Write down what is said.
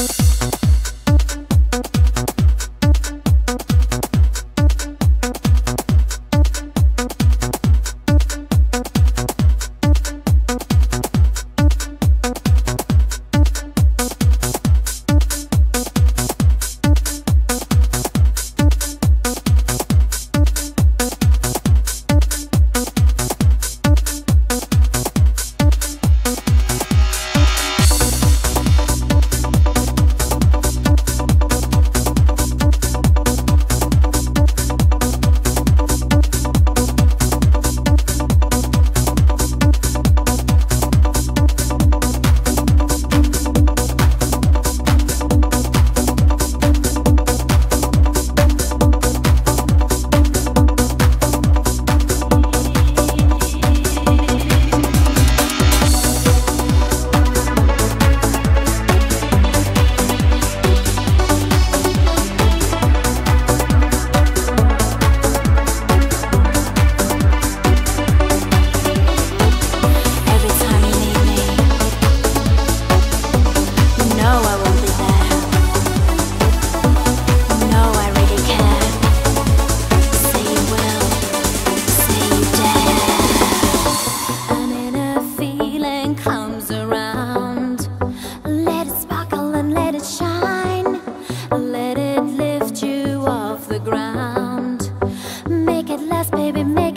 you last, baby, make